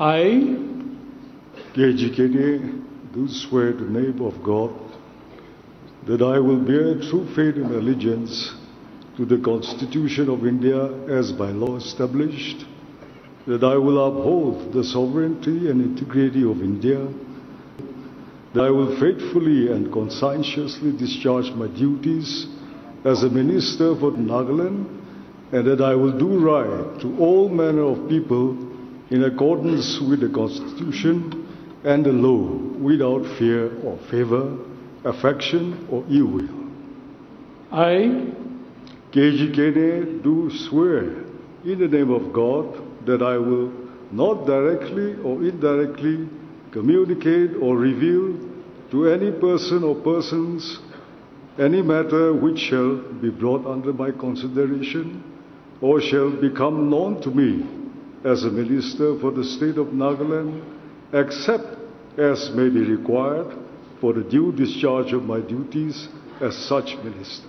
I, K. G. Kenye, do swear in the name of God that I will bear true faith and allegiance to the Constitution of India as by law established, that I will uphold the sovereignty and integrity of India, that I will faithfully and conscientiously discharge my duties as a minister for Nagaland, and that I will do right to all manner of people in accordance with the Constitution and the law without fear or favor, affection or ill will. I, K. G. Kenye, do swear in the name of God that I will not directly or indirectly communicate or reveal to any person or persons any matter which shall be brought under my consideration or shall become known to me as a minister for the state of Nagaland, except as may be required for the due discharge of my duties as such minister.